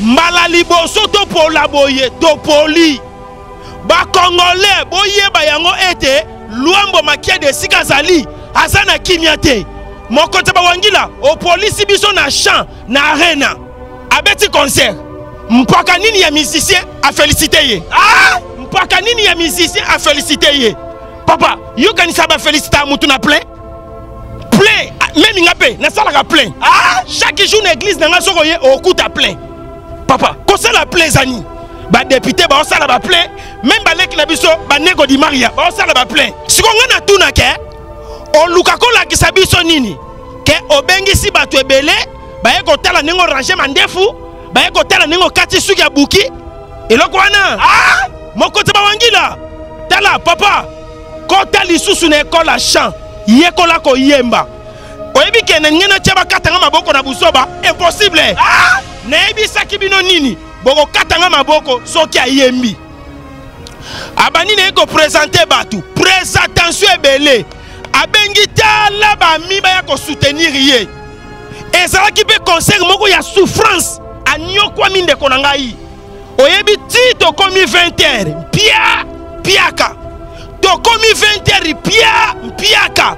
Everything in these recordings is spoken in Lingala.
mbala liboso topola boye topoli bakongole boyeba yango ete luambo makiadi esika azali aza na kimia te mokonzi bawangila opolisi biso na champ na arena abeti concert mpaka nini ya musicien afelisite ye ah! mpaka nini ya musicien afelisite ye papa yokanisa bafelisita motu na plein plein ah, meme nga mpe nasalaka plein ah, chaque jour na église na nga soki oye okuta plein papa kosala plein eza nini badepute baosala baplein meme baleki na biso banego di maria baosala baplein sikoyo ngai natuna ke oluka kolakisa biso nini ke obengisi bato ebele baye kotala ndenge orange mandefu baye kotala ndenge okati suki ya buki eloko wana ah! mokoti bawangila tala papa kota lisusu na ekole ya chant yekola koyemba oyebi ke na ndenge natya bakata nga maboko na buzoba impossible ah! nayebisaki bino nini bokokata nga maboko soki ayembi abandi naye kopresente bato presentation ebele abengi tala bami baya kosoutenir ye ezalaki mpe concert moko ya souffrance anyokwami ndeko na ngai oyebi ti tokomi 20 heure mpia mpiaka tokomi 20 heure mpia mpiaka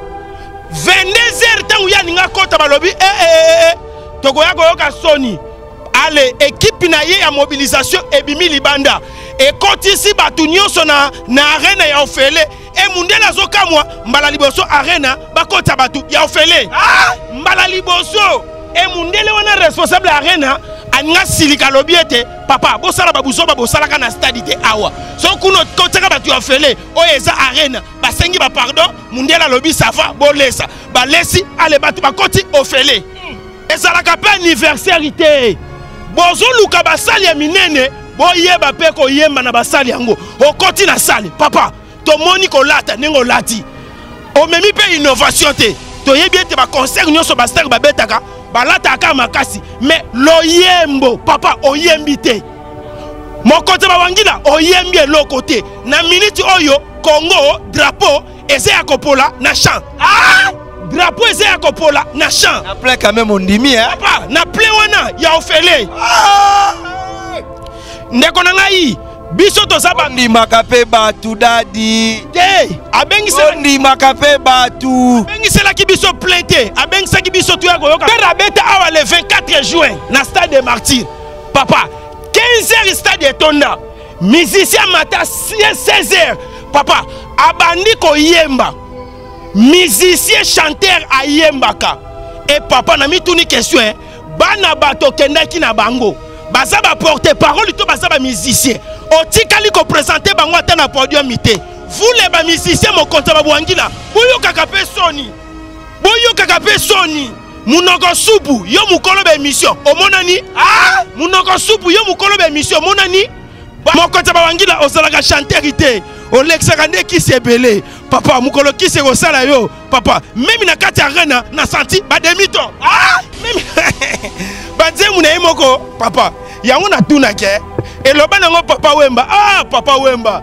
22 heure ntango ye alinga kota balobi ee eh, eh, ee eh, tokoya koyoka soni ale ekipe na ye ya mobilisation ebimi libanda ekotisi bato nyonso na, na arena ya ofele e mundele azokamwa mbala liboso arena bakota bato ya ofele ah! mbala liboso e mundele wana responsable ya arena alingi asilika alobi ete papa bosala babuzoba bosalaka na stadi te awa soki kuna kotiaka bato ya ofele oyo eza arena basengi bapardon mundele alobi sava bolesa balesi ale bato bakoti ofele ezalaka mpe anniversaire te bozoluka basali ya minene boyeba mpe koyemba na basali yango okoti na sale papa tomoni kolata ndenge olati omemi mpe innovation te toyebi ete baconcert nyonso bastar babetaka balataka kaka makasi me loyembo papa oyembi te mokonzi bawangila oyembi eloko te na miniti oyo kongo drapeau eza ya kopola na champ ah! drapeau eza ya kopola na champ na plein quand même ondimi hein papa na plein wana ya ofele ah! ndeko na ngai biso toza bandimaka mpe bato dadi te abengisiondimaka mpe bato abengiselaki biso plein te abengisaki biso toya koyoka pere abeta awa le 24 juin na stade de martyr papa 15 heures stade etonda musicien mata 16 heures papa abandi koyemba musicien chanteur ayembaka e papa na mituni question eh? bana bato okendaki na bango baza baporte parole to baza bamusicien otikali kopresente bango ata na podiumi te vule bamusicien mokonzi ya babwangila boyokaka mpe soni boyokaka mpe soni munoko supu yo mukolo ba emission omonani ah! munoko supu yo mukolo ba emission omonani mokota bawangila ozalaka chanteri te olekisaka nde kisi ebele papa mokolo kisi ekosala yo papa meme na kati ya rena na santi bademiton ah! banzembu na ye moko papa yango natunake eloba nango papa wemba ah papa wemba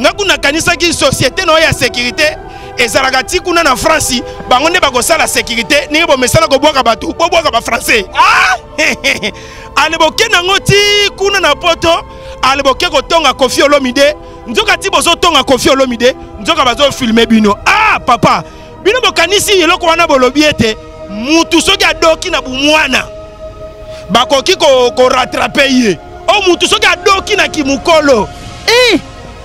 nga kuna nakanisaki société na yo ya sécurité ezalaka ti kuna na france bango nde bakosala sécurité ndenge bomesana kobwaka bato bobwaka bafrançais ah! aleboke nango ti kuna na poto aleboke kotonga kofi olomide nzoka ti bozotonga kofi olomide nzoka bazofilme bino ah papa bino bokanisi eloko wana bolobi ete mutu soki adoki na bumwana bakoki koratrape ko ye o oh, mutu soki adoki na kimukolo e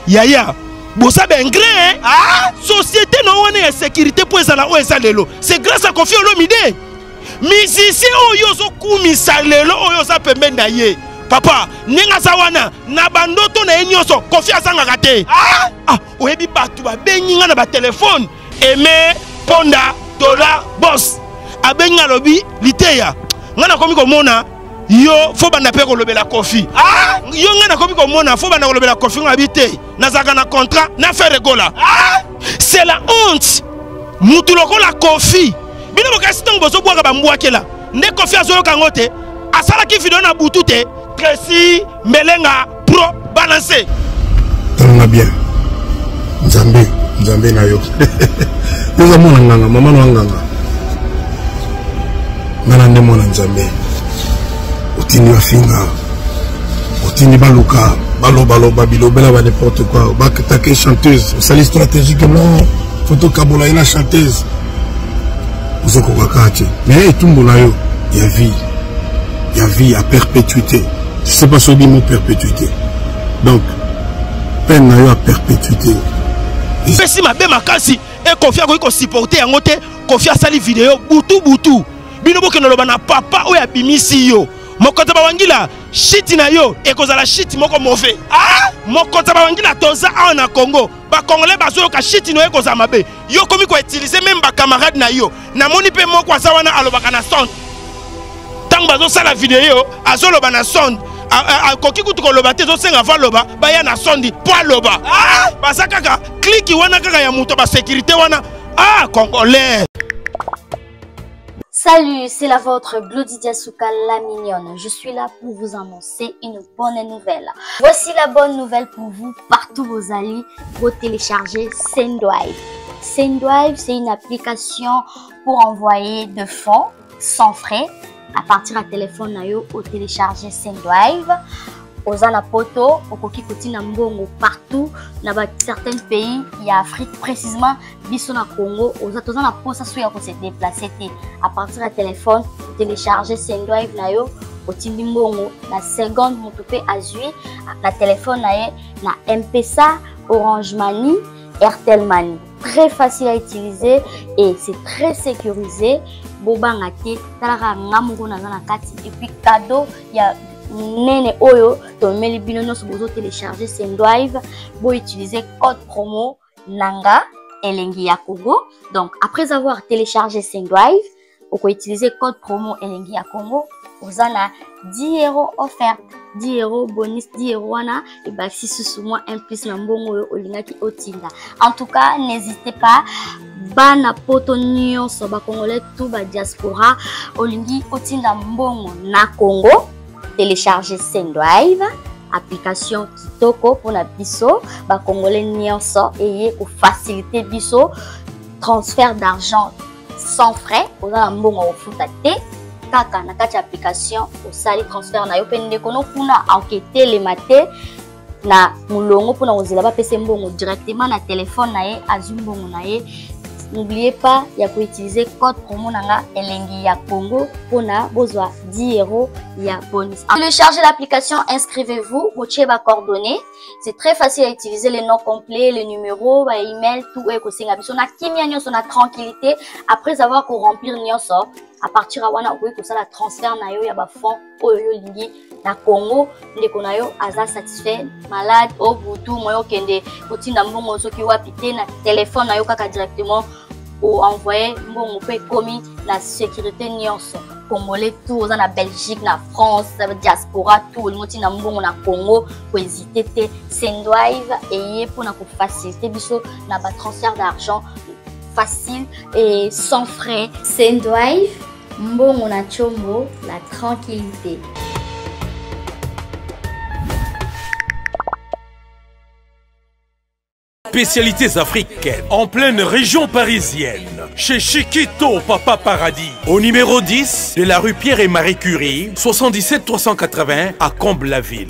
yaya boza baingre ah, société na wana ya sécurité mpo ezala oyo eza lelo c'est grâce à kofi olomide musicien oyo ozokumisa lelo oyo oza pembeni na ye papa ndenge aza wana na bandoto na ye nyonso kofi azangaka te ah! Ah! oyebi bato babengi nga na batelefone eme ponda tola bos abengi nga alobi liteya nga nakomi komona yo fo banda mpe kolobela kofi ah! yo ngai nakomi komona fo banda kolobela kofi nga abi te nazalaka na contrat na faire egola ah! c'est la honte mutu lokola kofi bino bokasi ntango bozobwaka bambwakela nde kofi azoyoka yango te asalaki video na butu te tresi mbelenga Pro balancer. Tanga bien. Nzambe, Nzambe na yo. Yoza mwana nganga, mama na nganga. Ngana nde mwana Nzambe. Otindi bafinga. Otindi baluka, baloba loba bilobela ba n'importe quoi. Bakitake chanteuse, osali stratégiquement foto kabola ye na chanteuse. Ozokoka kaka te. Mais etumbu na yo ya vie. Ya vie ya perpétuité. Je sais pas soki mo perpétuité. Donc peine na yo à perpétuité. Pesi mabe makasi et Kofi akoki ko supporter yango te. Kofi asali vidéo butu butu. Bino bokende loba na papa oyo abimisi yo. Mokota bawangila shiti na yo ekozala shiti moko mauvais. Ah! Mokota bawangila toza awa na Congo. Ba Congolais bazoyoka shiti na yo ekozala mabe. Yo komi ko utiliser même ba camarades na yo. namoni mpe moko aza wana alobaka na sonde ntango bazosala video azoloba na sonde akoki kutu koloba te ezosenga ava loba baya na sondi mpo aloba ah! baza kaka kliki wana kaka ya moto basekirite wana ah congolais Salut, c'est la vôtre Glody Diasuka, la mignonne. Je suis là pour vous annoncer. c'est une bonne nouvelle. Voici la bonne nouvelle pour vous partout où vous allez. Vous téléchargez Sendwave. Sendwave, c'est une application pour envoyer de fonds sans frais à partir à téléphone na yo au télécharger Sendwave. oza na poto okoki kotina mbongo partout na ba certains pays ya afrique précisement biso na congo oza toza na mposa so ya kose deplace te à partir ya telefone télécharge sendrive na yo otindi mbongo na seconde moto mpe azwi na telefone na ye na mpesa orange mani airtel mani très facile à utiliser et c'est très sécurisé bobanga te talaka nga moko naza na kati epuis cadeau ya monene oyo tomemeli bino nyonso bozo télécharge sendrive boutilize code promo nanga elengi ya congo donc après avoir téléchargé sendrive okoutilize code promo elengi ya congo oza na 10 euro offerte 10 euro bonus 10 euro wana ebakisi susu mwa un plus na mbongo oyo olingaki otinda en tout cas n'hésite pas bana poto nyonso bacongolais tout badiaspora olingi otinda mbongo na congo Telecharge Sendrive, application kitoko pona biso ba congolais nionso eye ko faciliter biso transfert d'argent sans frais oza na mbongo ofuta te kaka na kati ya application osali transfert na yo mpe ndeko no kuna aoketelema te na mulongo mpona kozela bapesa mbongo directement na telefone na ye azwi mbongo na ye n'oubliez pas ya koutilize code promo na nga elengi ya congo mpona bozwa 10 euro ya bonus téléchargez l'application inscrivez-vous botie ba coordonnées c'est très facile à utiliser les noms complets les numéros ba email tout oyo ekosenga biso na kimia nyonso na tranquillité après avoir koremplir nyonso à partir ya wana okoki kosala transfert na yo ya bafonds oyo yo olingi na congo ndeko na yo aza satisfait malade o butu moye okende kotinda mbongo soki wapi te na telefone na yo kaka directement oenvoye mbongo mpe ekomi na sécurité nyonso congolais tout oza na belgique na france diaspora tout olingi otinda mbongo na congo kohésite te sendwive eye mpona kofacilite biso na batransfert d'argent facile et sans frais sendwive mbongo na ntiombo na tranquillité spécialités africaines en pleine région parisienne, chez Chiquito Papa Paradis, au numéro 10 de la rue Pierre et Marie Curie, 77 380 à Comble-la-Ville.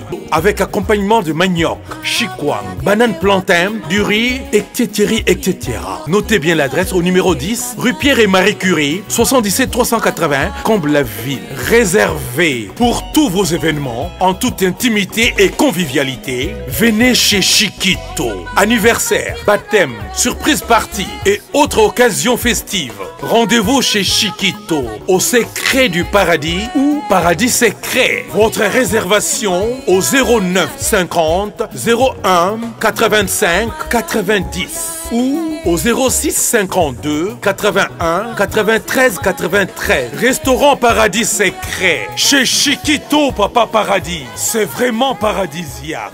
avec accompagnement de manioc, chikwang, banane plantain, du riz, etc. etc. Notez bien l'adresse au numéro 10, rue Pierre et Marie Curie, 77 380, Comble-la-Ville. Réservé pour tous vos événements en toute intimité et convivialité venez chez Chiquito. Anniversaire, baptême, surprise partie et autres occasions festives. Rendez-vous chez Chiquito, au secret du paradis ou paradis secret. Votre réservation au 09 50 01 85 90 ou au 06 52 81 93 93. Restaurant Paradis Secret. Chez Chiquito, Papa Paradis. C'est vraiment paradisiaque.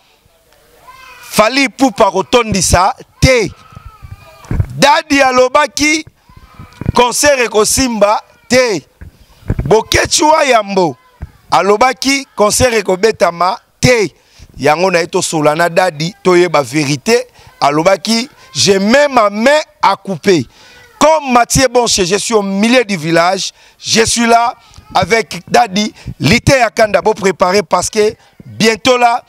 fali ipupa akotondisa te dadi alobaki concert ekosimba te boketsu wa yambo alobaki concert ekobetama te yango na ye tosola na dadi toyeba verite alobaki je mets ma main à couper comme Mathieu Bonche je suis au milieu du village je suis là avec Daddy Lité Akanda bo préparer parce que bientôt là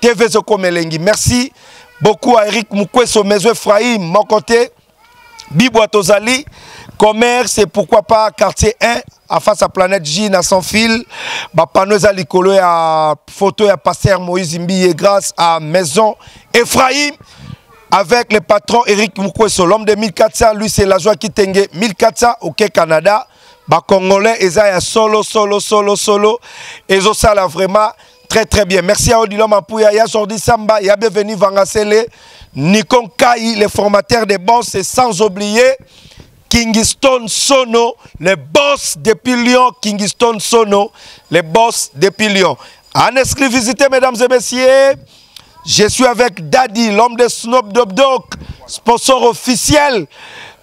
tv ezokoma elengi merci beaucoup à eric mukweso maison ephraim moko te bibwa tozali commerce et pourquoi pas quartier 1 en face à planète J na sans fil bapano eza likolo ya photo ya pasteur moïse mbiye grâce à maison ephraim avec le patron eric mukweso l'homme de 1400 lui c'est la joie kitenge 1400 ok canada ba congolais eza ya solo solo solo solo ezo sala vraiment très très bien merci à Odilo Mapuya ya Jordi Samba ya Bienvenue Vangasele Nikon Kai les formateurs des boss et sans oublier Kingston Sono les boss depuis Lyon Kingston Sono les boss depuis Lyon en exclusivité mesdames et messieurs je suis avec Daddy l'homme de Snoop Dogg Dogg sponsor officiel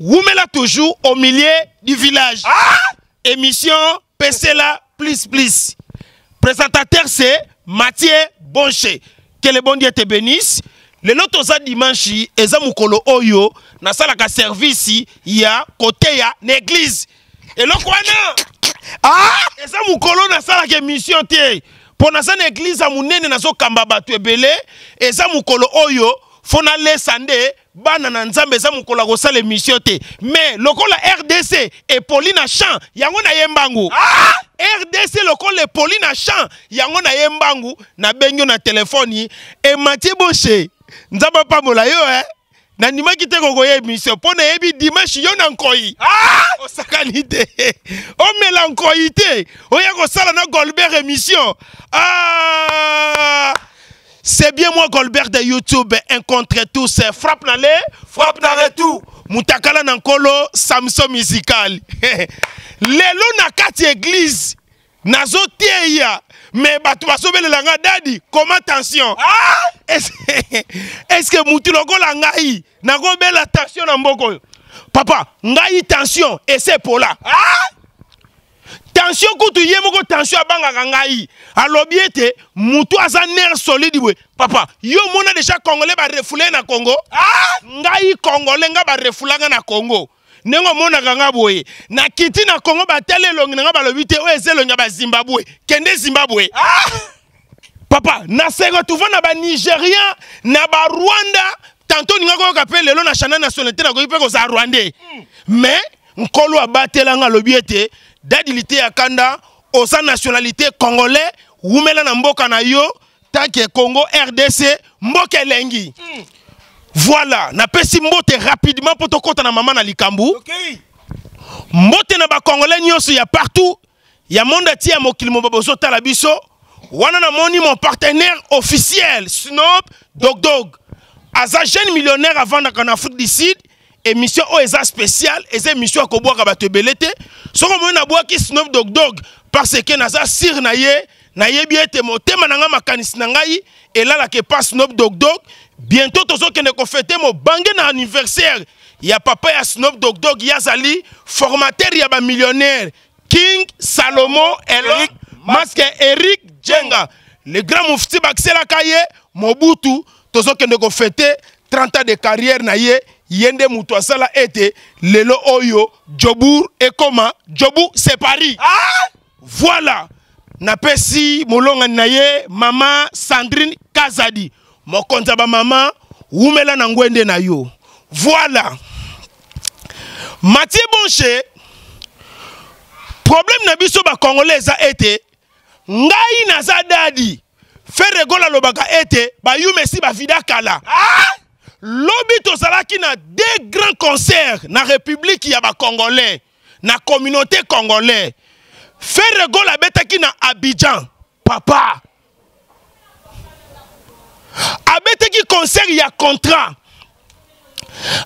wumela toujours au milieu du village ah! émission pesela please please présentateur c'est mathieu bonche que le bon dieu te bénisse lelo toza dimanche eza mokolo oyo nasalaka service ya koteya na église eloko wana ah! eza mokolo nasalaka émission te mpo naza na église ya monene nazokamba bato ebele eza mokolo oyo fo nalesa nde bana na nzambe eza mokolo ya kosala emission te mais lokola rdc epoli na champ yango naye mbangu ah! rdc lokola epoli na champ yango naye mbangu nabengi yo na telefoni ematie boshe nzambe apambola yo eh? nandimaki te kokoya emission mpo nayebi dimanche yo na nkoi ah! osakani te omela nkoi te oya kosala na golbert emission ah! C'est bien moi Goldberg de YouTube, un contre tous, frappe na le, frappe na retour. Mutakala na nkolo Samson musical. Lelo na kati église, nazo teya mais bato basobelela nga dadi koma tension ah! est-ce que mutu lokola ngai nakobela tension na mboko oyo papa ngai tension esepola ah! tension kutu ye moko tension abangaka ngai alobi ete motu aza nerf solide boye papa yo omona deja congolais barefule na congo ah! ngai congolais ngai barefulanga na congo ndenge omonaka ngai boye nakiti na congo batali elongi na ngai balobi te oyo eza elongi ya bazimbabwe kende zimbabwe ah! papa na se retrouva na banigérien na barwanda tanto olingaki oyoka mpe lelo na chana nationalité nakoki mpe kozala rwandais hmm. mais nkolo abatela nga alobi ete dadi lite ya kanda oza nationalité congolais wumela na mboka na yo tanke congo rdc mboka elengi mm. voilà napesi mbote rapidement mpo tokɔta na mama na likambo okay. mbote na bacongolais nyonso ya partout ya monde entier ya mokili moba bozotala biso wana namoni mon partenaire officiel snob dogdog aza jeune millionnaire avandaka na afrique du sud émission oyo eza spéciale eza émission ya kobwaka bato ebele te soki omoni nabwaki snob dogdog parce que naza sire na ye nayebi ete motema na ngai makanisi na ngai elalaka epa snob dogdog bientôt tozokende kofete mobange na anniversaire ya papa ya snob dogdog ye azali formateur ya bamillionnaire King Salomon Eric Masque Eric Jenga le grand mufti bakiselaka ye Mobutu tozokende kofete 30 ans de carrière na ye ye nde moto asala ete lelo oyo Jobour ekoma Jobu c'est Paris ah! voilà napesi molongani na ye mama Sandrine Kazadi Mokonzi ya bamama, wumela na ngwende na yo. Voilà. Mathieu Bonche, problème na biso ba congolais eza ete ngai naza dadi ferre gola alobaka ete bayumesi bavida kala ah! lobi tozalaki na deux grands concerts na république ya bacongolais na communauté congolais ferre gola abetaki na abidjan papa abetaki concert ya contrat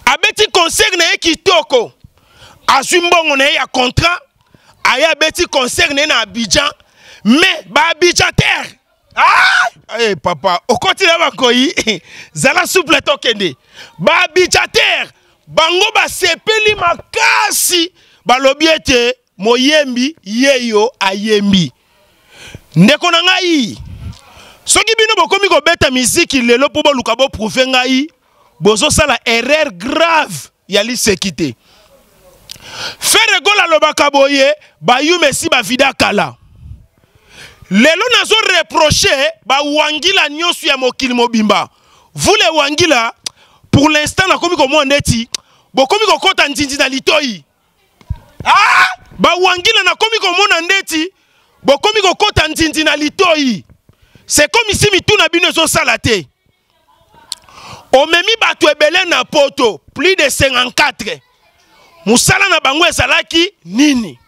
abeti concert na ye kitoko azwi mbongo na ye ya contrat aye abeti concert na ye na abidjan mais baabidjan terre Ah! Hey, eh, papa okoti na bakoyi zala souple tokende baabidjatere bango basepeli makasi balobi ete moyembi yeyo ayembi ndeko na ngai soki bino bokomi kobeta miziki lelo mpo boluka boprouve ngai bozosala erreur grave ya liseki te fere gola alobaka boye bayuma esi bavida kala lelo nazo reproche bawangila nyonso ya mokili mobimba vule wangila pour l'instant nakomi komona ndeti bokomi kokota nzinzi na litoi ah! bawangila nakomi komona ndeti bokomi kokota nzinzi na litoi c'est comme si mitu na bino ezosala te omemi bato ebele na poto plus de 54 mosala na bango ezalaki nini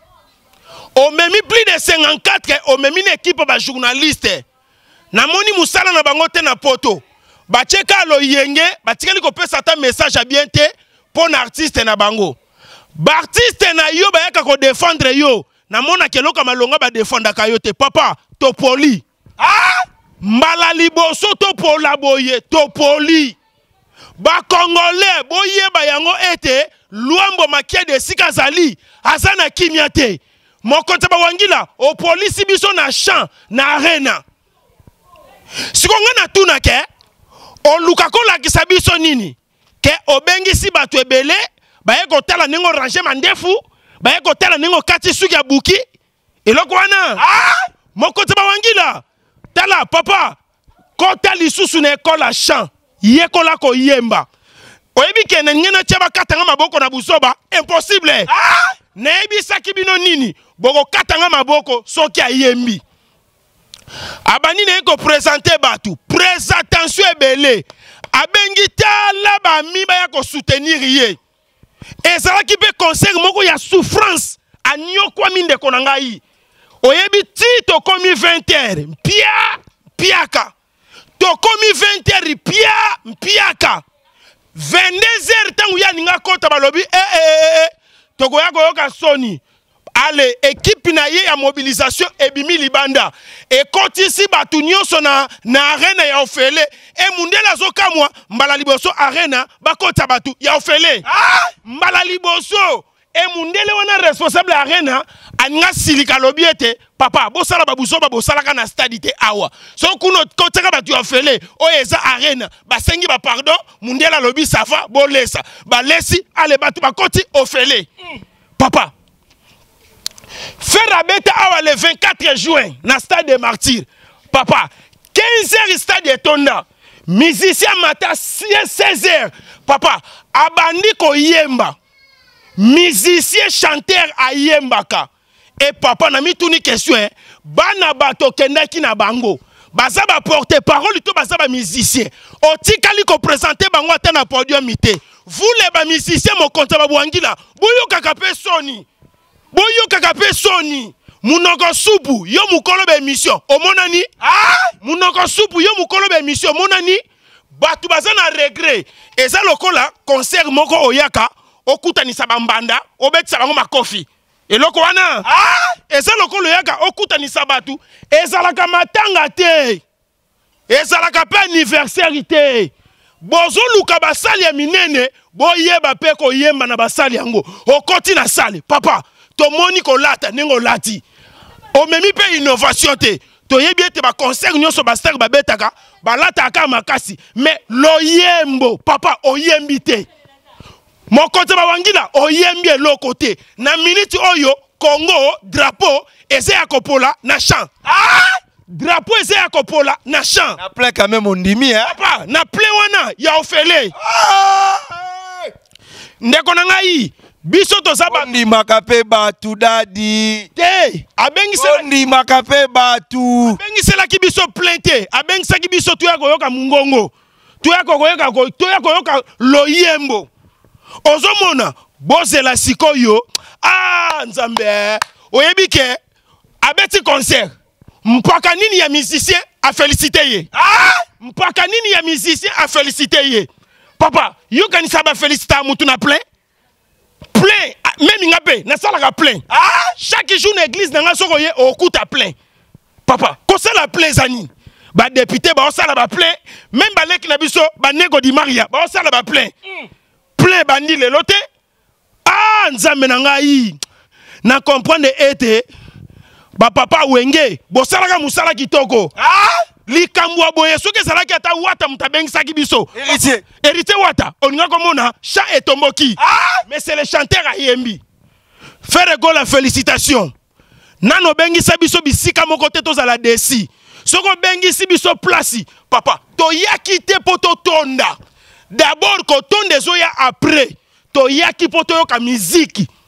omemi plus de 54 omemi na ekipe bajournaliste namoni musala na bango te na poto batie kaka loyenge batikali kopesa ata message ya bien te mpo na artiste na bango baartiste na yo bayaka kodefendre yo namonaka eloko ya malonga badefendaka yo te papa topoli ah! mbala liboso topola boye topoli bakongolais boyeba yango ete luambo makede esika azali aza na kimia te mokonzi bawangila opolisi biso na champ na arena siko ngai natuna ke oluka kolakisa biso nini ke obengisi bato ebele baye kotala ndenge orange mandefu baye kotala ndenge okati suki ya buki eloko wana ah! mokonzi bawangila tala papa kota lisusu na ekole ya champ yekola koyemba oyebi ke na ndenge natya bakatanga maboko na buzoba impossible ah! nayebisaki bino nini bokokatanga maboko soki ayembi abandi naye kopresente bato presentation ebele abengi tala bami baya kosoutenir ye ezalaki mpe concert moko ya souffrance anyokwami ndeko na ngai oyebi ti tokomi 20 heure mpia mpiaka tokomi 20 heure mpia mpiaka 22 heure ntango ye alingi akota balobi ee eh, eh, eh, tokoya koyoka soni ale ekipe na ye ya mobilisation ebimi libanda ekotisi bato nyonso na, na arena ya ofele e mundele azokamwa mbala liboso arena bakota bato ya ofele ah! mbala liboso e mundele wana responsable ya arena alinga silika alobi ete papa bosala babuzoba bosalaka na stade te awa soki kuna kotiaka bato ya ofele oyo eza arena basengi bapardon mundele alobi sava bolesa balesi ale bato bakoti ofele mm. papa ferre abeta awa le 24 juin na stade de martyr papa 15 heures stade etonda musicien mata 16 heures papa abandi koyemba musicien chanteur ayembaka e papa na mituni question eh? bana bato okendaki na bango baza baporte parole to baza bamusicien otikali kopresente bango ata na podium te Vous les ba musiciens mokonzi ya babwangila boyokaka mpe soni boyokaka mpe soni munoko supu yo mukolo ba emission omonani ah? munoko supu yo mukolo ba emission omonani bato baza na regret eza lokola concert moko oyaka okutanisa bambanda obetisa bango makofi eloko wana ah? eza lokola oyaka okutanisa bato ezalaka matanga te ezalaka mpe anniversaire te bozoluka basali ya minene boyeba mpe koyemba na basali yango okoti na sale papa tomoni kolata ndenge olati omemi mpe innovation te toyebi ete baconcert nyonso bastar babetaka balataka kaka makasi me loyembo papa oyembi te mokonzi bawangila oyembi eloko te na miniti oyo Congo drapeau eza ya kopola na champ. Ah! Drapeau eza ya kopola na champ. Na plein quand même ondimi hein. Papa, na plein wana ya ofele. Ah! Ndeko na ngai biso toza bandimaka mpe bato dadi te abengisiondimaka mpe bato abengiselaki biso plein te abengisaki biso toya koyoka mongongo toya kokoyeka toya koyoka loyembo ozomona bozela sikoyo ah nzambe eh. oyebi ke abeti concert mpaka nini ya musicien afélicite ye ah! mpaka nini ya musicien afélicite ye papa yokanisa bafélicita ya motu na plein plein ah, meme nga mpe nasalaka plein ah? chaque jour na église na nga soki oye okuta plein papa kosala plein eza nini badepute baosala baplein meme baleki na biso banego di maria baosala baplein plein bandi lelo te a ah, nzambe na ngai na comprendre ete bapapa wenge bosalaka mosala kitoko ah! likambo ya boye soki ezalaki ata wata moto abengisaki biso héritier wata olinga komona chat etomboki ah! mais c'est le chanteur ayembi fere gola félicitation nano obengisa biso bisika moko te tozala desi soki obengisi biso plasi papa toyaki te mpo totonda dabord kotonda ezoya après toyaki mpo toyoka miziki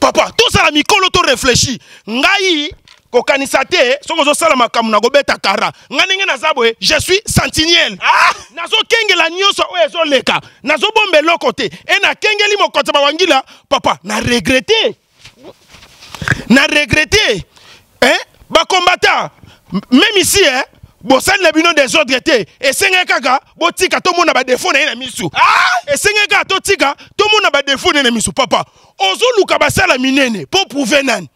papa tozala mikolo to réfléchi ngai kokanisa te soki ozosala makambo na kobeta kara ngai ndenge naza boye je suis sentinelle ah! nazokengela nyonso oyo ezoleka nazobomba eloko te e nakengeli mokonzi bawangila papa na regrete na regrete eh ba combattant même ici eh bosali na bino desordre te esengeli kaka botika tomona badefo na ye na misu ah! esengeli kaka totika tomona badefo na ye na misu papa ozoluka basala minene mpo prouve nani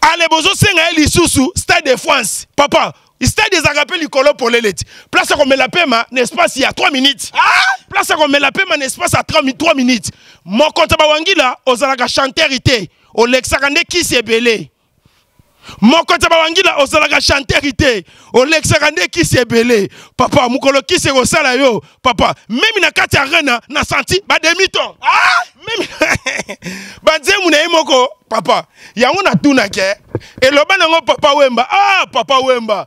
ale bozosenga ye lisusu stade de france papa stade ezalaka mpe likolo polele ti place ya komela pema na espace ya 3 minutes ah! place ya komela pema na espace ya 3 minutes mokonta bawangila ozalaka chanteur te olekisaka nde kisi ebele moko te bawangila ozalaka chanteri te olekisaka nde kisi ebele papa mokolo kisi ekosala yo papa memi na kati ya rena na santi bademiton ah! memi banzemu na ye moko papa yango natunake eloba nango papa wemba ah papa wemba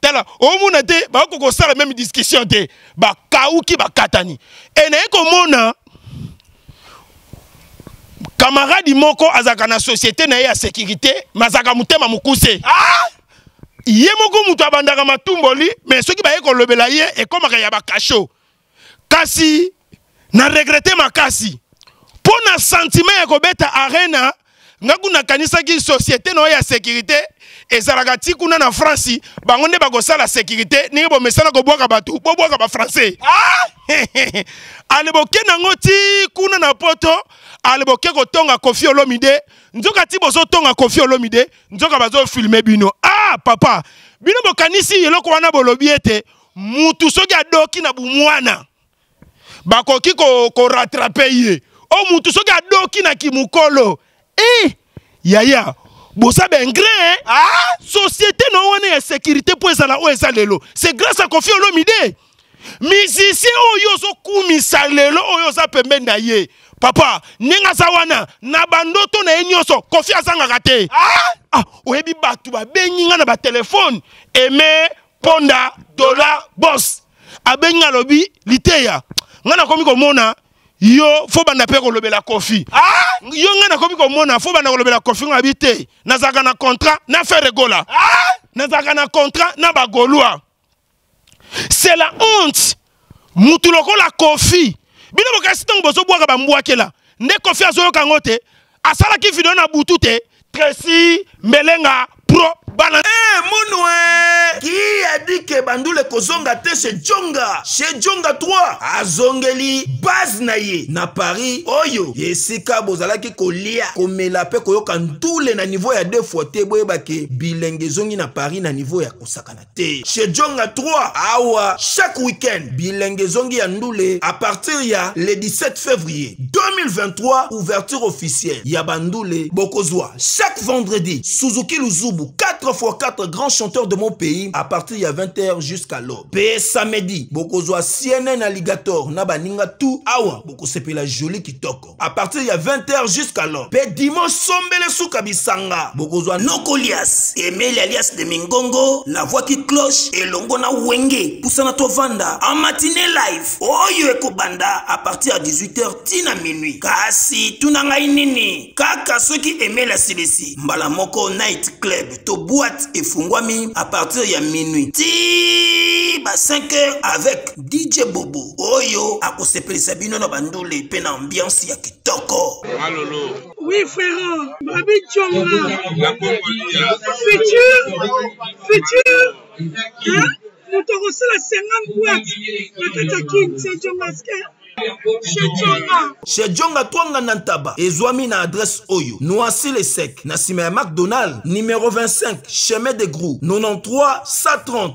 tala omona te bakoki kosala meme discussion te bakauki bakatani e naye komona kamaradi moko azalaka na société na ye ya sécurité me azalaka motema mokuse ah! ye moko moto abandaka matumboli me soki baye kolobela ye ekomaka ya bakasho kasi na regrete makasi mpo na santima ya kobeta arena nga kuna kanisaki société na yo ya sécurité ezalaka ti kuna na france bango nde bakosala sécurité ndenge bomesana kobwaka bato bobwaka bafrançais ah! aleboke nango ti kuna na poto aleboke kotonga kofi olomide nzoka ti bozotonga kofi olomide nzoka bazofilme bino ah papa bino bokanisi eloko wana bolobi ete mutu soki adoki na bumwana bakoki koratrape ko ye o oh, mutu soki adoki na kimukolo e eh, yaya boza baingre hein? ah? société na yo wana ya sécurité mpo ezala oyo eza lelo c'est grâce à kofi olomide musicien oyo ozokumisa lelo oyo oza pembeni na ye papa ndenge aza wana na bandoto na ye nyonso kofi azangaka te ah? ah, oyebi bato babengi ngai na batelefone aime ponda dola bos abengi alobi liteya ngai nakomi komona yo fo banda mpe kolobela kofi ah! yo ngai nakomi komona fo banda kolobela kofi ngai abi te nazalaka na contrat na ferre gola ah! nazalaka na contrat na bagolois c'est la honte mutu lokola kofi bino bokasi ntango bozobwaka bambwakela nde kofi azoyoka yango te asalaki video na butu te tresi mbelenga pro bana hey, eh, munwe ki a dit que bandule kozonga te chez jonga chez jonga 3 azongeli base na ye na paris oyo esika bozalaki kolia komela mpe koyoka ntule na niveau ya deux fois te boyebake bilenge ezongi na paris na niveau ya kosakana te chez Djonga 3 awa chaque week-end bilenge ezongi ya ndule à partir ya le 17 février 2023 ouverture officielle ya bandule bokozwa chaque vendredi Suzuki Luzubu 4 x 4 grands chanteurs de mon pays à partir ya 20h jusqu'à l'aube pe samedi bokozwa CNN Alligator na baninga tout awa bokosepela jolie kitoko à partir ya 20h jusqu'à l'heure mpe dimanche sombele suka bisanga bokozwa noko lias emeli alias de mingongo na voaki cloche elongo na wenge pusana tovanda en matine live oyo oh, ekobanda à partir ya 18h ti na minuit kasi tuna ngai nini kaka soki emeli asilisi mbala moko night club to boite efungwami à partir ya minuit ti ba 5h avec DJ Bobo oyo akosepelisa bino na bandule mpe na ambiance ya kitoko. Malolo. Oui frère, Babi Chonga. La Congolia. Futur, futur. Hein? Moto akosala 50 boîtes na kati ya Kin Chongaske. chez jonga twanga na ntaba ezwami na adrese oyo noisi le sec na nsima ya macdonald numero 25 chemin de grou 93 130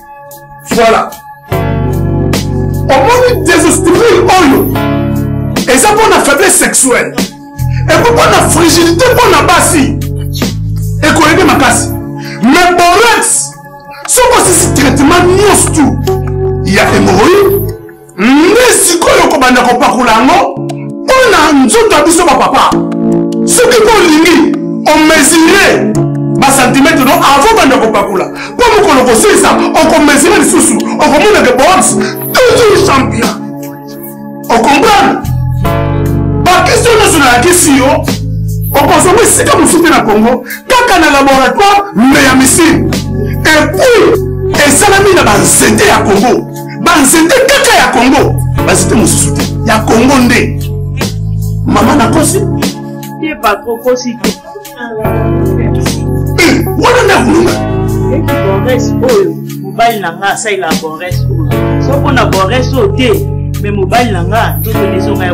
voilà omoni desestimule oyo eza mpo na faiblesse sexuelle eko mpo na frigidité mpo na basi ekoyede makasi mais borex soki osisi traitement nyonso tu ya hémorroïde nde sikoyo okobanda kopakola yango mpo na nzoto ya biso bapapa soki mpo olingi omesire basantimetre no avant banda kopakola mpo mokolo kosilisa okomesire lisusu okomona ke box toujours champion okomprendre bakistio nyonso nayakisi yo okozonga esika mosusu te na congo kaka na laboratoire me ya misile epuis esalami na banzete ya congo banzete kaka ya kongo banzete mosusu te ya kongo nde mama nakosi eh, wana nde akulunga bores oyo mobali na ngai asalela bores oyo soko na bores oyo te me mobali na ngai nzoto ezonga ya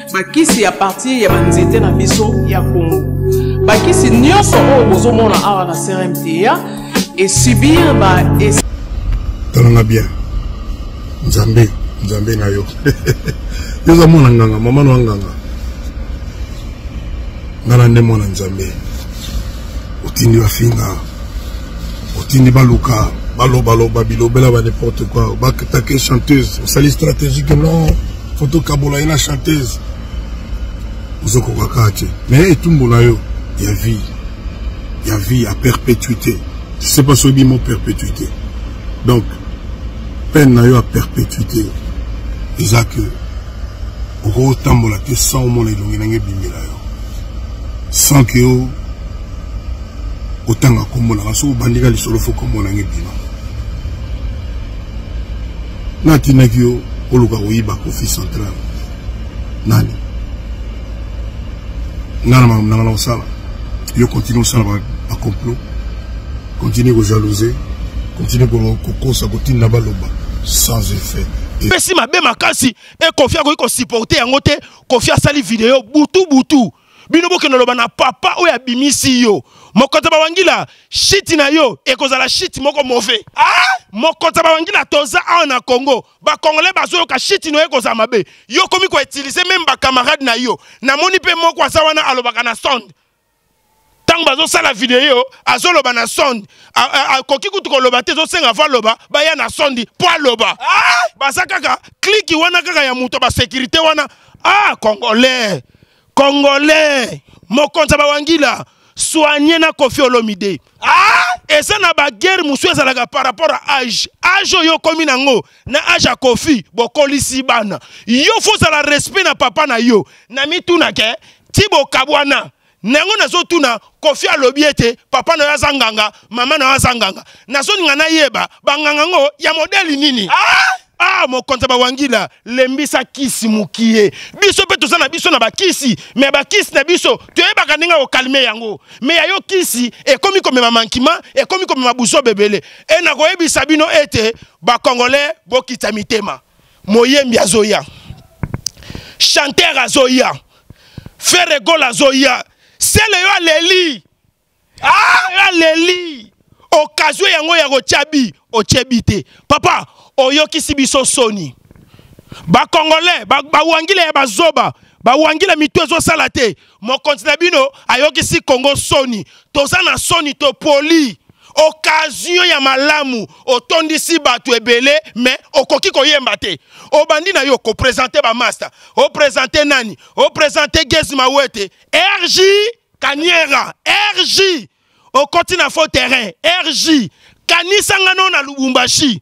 bakisi ya parti ya banzete na biso ya congo bakisi nyonso oyo bozomona awa na crmta esubir ba talanga bien nzambe nzambe na yo yo oza mwana nganga mama no anganga nga na nde mwana nzambe otindi bafinga otindi baluka balobaloba bilobela ba n'importe quoi batake chanteuse osali stratégique non foto kabola ye na chanteuse ozokoka kaka te mais etumbu na yo ya vie ya vie ya perpétuité je sais pas soki bimo perpétuité donc peine na yo ya perpétuité eza que okotambola te sans omona elongi ndenge ebimela yo sans que kotanga kombo nanga soki obandika lisolo fo kombo nanga ebima natinaki yo oluka koyiba kofi central nani nga na makambo nanga na kosala yo continue kosala bacomplot continue kojalouse continue kokosa kotinda baloba sans effet epesi mabe makasi e kofi akoki kosupporte yango te kofi asali video butu butu bino bokende loba na papa oyo abimisi yo mokota bawangila shiti na yo ekozala shiti moko move ah! mokota bawangila toza awa na congo bakongole bazoyoka shiti na yo ekozala mabe yo okomi koutilize meme bakamarade na yo namoni mpe moko aza wana alobaka na sonde ntango bazosala video azoloba na sondi akoki kutu koloba te ezosenga ava loba baya na sondi mpo aloba ah! baza kaka kliki wana kaka ya moto basekirite wana ah congolais congolais mokonzi ya bawangila soigne na kofi olomide ah! eza na baguerre mosusu ezalaka par rapport ya age age oyo okomi nango na age ya kofi bokolisi bana yo fozala respect na papa na yo na mitunake ti bokabwana na yango nazotuna kofi alobi ete papa na yo aza nganga mama na yo aza nganga nazolinga nayeba banganga yango ya modeli nini ah! ah mokonzi ya bawangila lembisa kisi mokie biso mpe toza na biso na bakisi me bakisi na biso toyebaka ndenge kokalme yango me ya yo kisi ekomi komema mankima ekomi komema buzoba ebele e nakoyebisa bino ete bakongole bokita mitema moyembi azoya chanteur azoya fere gol azoya sele yo aleli ah, yo aleli okazio yango ya kotya bi otye bi te papa oyokisi biso soni bakongole bawangila ba ya bazoba bawangila mitu ezosala te mokonzi na bino ayokisi kongo soni toza na soni topoli okazio ya malamu otondisi bato ebele me okoki koyemba te obandi na yo kopresente bamasta opresente nani opresente gesi mawete rj kaniera rj okoti na faux terrain rj kanisangano na lubumbashi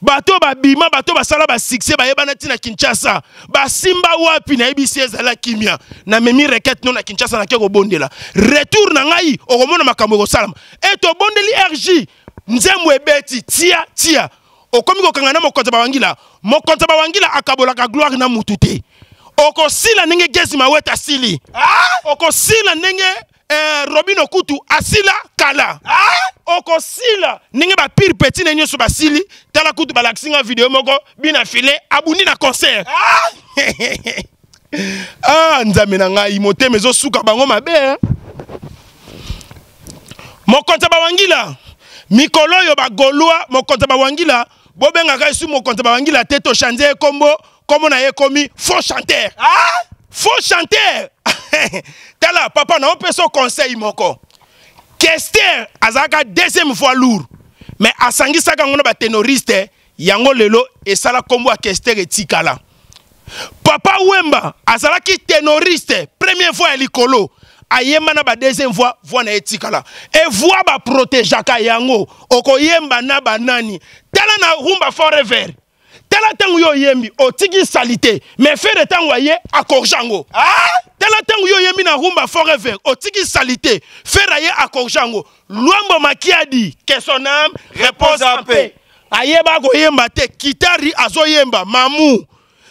bato babima bato basala basuccès bayebana ntina kinshasa basimba wapi nayebisi ezala kimia namemi rekete no na kinshasa nake kobondela retour na ngai okomona makambo ekosalama e tobondeli rg nzembo ebeti tia tia okomi kokanga na mokonzi bawangila mokonzi bawangila akabolaka gloire na mutu te okosila ndenge gesi mawete asili ah! okosila ndenge eh, robino kutu asila kala ah? okosila ndenge bapire petit na nyonso basili tala kutu balakisi nga video moko bina file abundi na concert ah? ah nzambe na ngai motema ezosuka bango mabe eh? mokonzi ya bawangila mikolo oyo bagolwa mokonzi ya bawangila bobengaka esu mokonzi ya bawangila te toshanze ye nkombo komo na ye komi faux chanteur ah? faux chanteur tala papa na opesa conseil moko kester azalaka deuxième voix lourd mais asangisaka yango na batenoriste yango lelo esala nkombo ya kester etikala papa wemba azalaki tenoriste premier voix ya likolo ayemba na ba deuxième voix voix na ye etikala e voix baprotegeaka yango okoyemba na banani tala na rumba forever tala ntango yo oyembi otiki salite mais fere ntango aye akorge yango ah! tala ntango yo oyembi na rumba forever otiki salite fere aye akorge yango lwambo makiadi que son âme repose en paix ayeba koyemba te kitari azoyemba mamu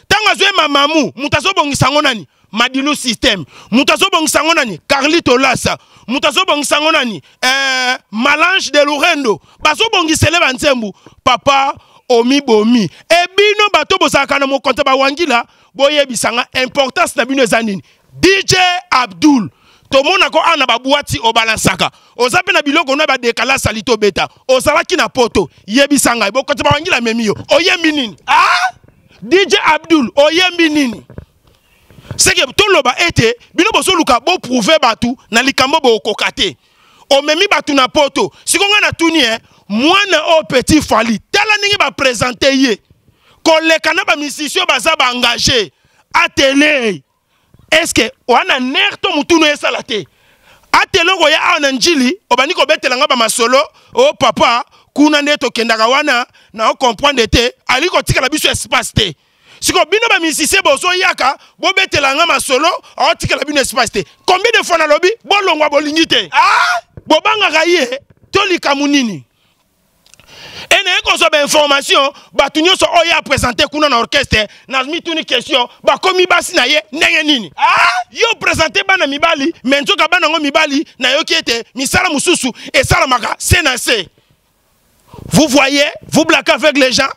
ntango azoyemba mamu moto azobongisa yango nani madilu système moto azobongisa yango nani carlito lasa moto azobongisa yango nani eh, malange de lorendo bazobongisele banzembu papa omibomi ebino bato bozalaka na mokonzi bawangila boyebisa nga importance na bino eza nini dj abdul tomonako awa na babwati obalansaka oza mpe na biloko na badekala sali tobeta ozalaki na poto yebisa ngai bokonzi bawangila memi yo oyembi nini ah? dj abdul oyembi nini seke toloba ete bino bozoluka boprouve bato na likambo bokoka te omemi bato na poto siko ngai natuni e eh, mwana oyo petit fali tala ndenge bapresente ye koleka na bamisisio baza baengage atele eske wana ner to motunu esala te atele okoya awa na njili obandi kobetela ngai bamasolo o oh, papa kuna nde tokendaka wana na okomprendre te alingi kotikala biso espace te siko bino ba musicien bozoyaka bobetela nga masolo aotikela bino espace te combien de fois nalobi bolongwa bolingi te ah! bobangaka ye to likambo nini e naye kozwa bainformation bato nyonso oyo ya présente kuna na orchestre namituni question bakomi basi na ye ndenge nini ah! yo présente bana mibali me nzoka bana yango mibali nayoki ete misala mosusu esalamaka se na se Vous voyez, vous blaquez avec les gens.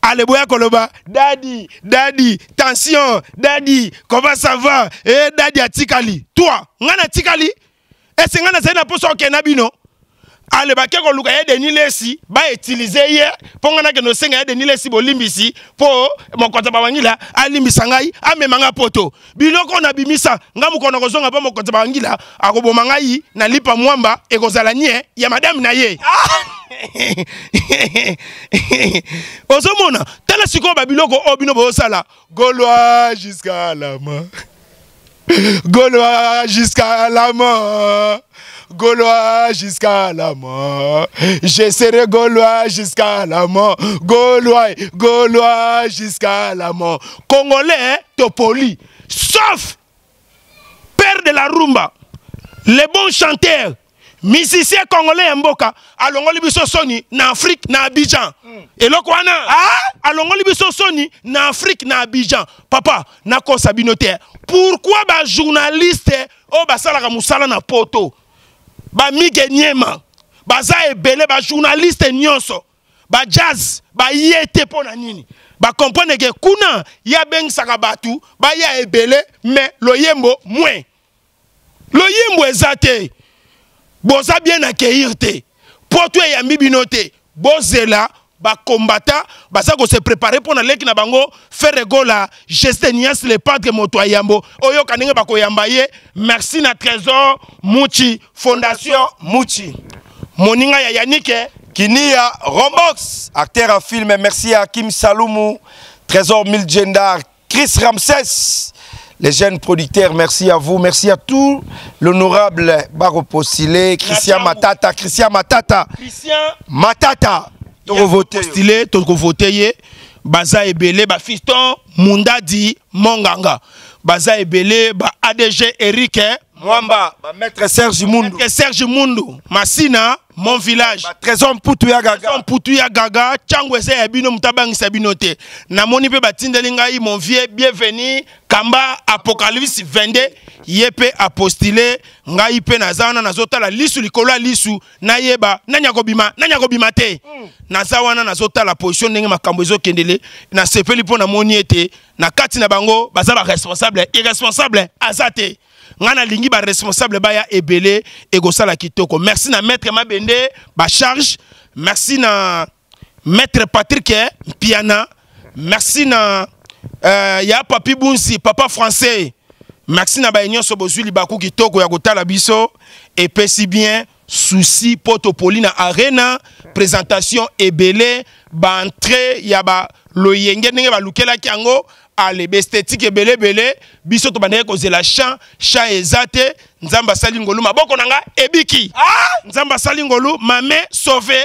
Allez, boya koloba, daddy, daddy, tension, daddy, comment ça va? Eh, daddy a tikali. Toi, ngana tikali. Et c'est ngana zena pour ça que nabino. Allez, ba keko luka ya deni lesi, ba utiliser ye, pour ngana que no senga ya deni lesi bolimbisi, pour mon kota ba wangila, alimbisa ngai, amemanga poto. biloko na bimisa nga mokolo na kozonga mpo mokonzi bangila akoboma ngai na lipa mwamba ekozala nie ya madame na ye ozomona tala sikoyo babiloko oyo bino bozosala goloi jusqu'à la mort goloi jusqu'à la mort Gaulois jusqu'à la mort. Je serai Gaulois jusqu'à la mort. Gaulois, Gaulois jusqu'à la mort. Congolais, hein, Topoli. Sauf père de la rumba, les bons chanteurs, musiciens congolais ya mboka alongoli biso soni na afrique na abidjan mm. eloko wana ah? alongoli biso soni na afrique na abidjan papa nakosa bino te pourquoi bajournaliste journaliste oyo basalaka mosala na poto bamige niema baza ebele bajournaliste nyonso bajazz baye te mpo na nini bakomprendre ke kuna ye abengisaka bato baya ebele me loyembo mwe loyembo eza te boza bien accueillir te poto eyambi bino te bozela bakombata baza kose prépare mpo na leki na bango ferre gola geste nias le padre moto ya yambo oyoka ndenge bakoyamba ye merci na trésor muchi fondation muchi moninga ya yanike kiniya rombox acteur ya film merci ya kim salumu trésor milgendar Chris Ramses, les jeunes producteurs, merci à vous, merci à tout l'honorable Baro Postulé, Christian Matata, Christian Matata, Christian Matata, toko voté, Postulé, toko voté ye, baza ebele, ba fiston, Mundadi, Monganga, baza ebele, ba ADG Eric, Mwamba, ba maître Serge Mundu, maître Serge Mundu, Masina, mon village trésor mputu ya gaga mputu ya gaga changu ese ya bino moto abangisa bino te namoni mpe batindeli ngai mon vieux bienvenu kamba apocalypse 22 ye mpe apostile ngai mpe naza wana nazotala lisu likolo ya lisu nayeba nani akobima nani akobima te mm. naza wana nazotala position ndenge makambo ezokendele nasepeli mpo namoni ete na kati na bango baza baresponsable irresponsable aza te ngai nalingi baresponsable baya ebele ekosala kitoko merci na maître mabende bacharge merci na maître patrick mpiana merci na euh, ya papi bunsi papa français merci na baye nyonso bozwi libaku kitoko ya kotala biso epesi bien souci mpo topoli na arena présentation ebele baentrée ya baloyenge ndenge balukelaki yango ale baesthétique ebele ebele biso tobandaki kozela champ champ eza te nzambe asali ngolu maboko na nga ebiki ah! nzambe asali ngolu mame sauve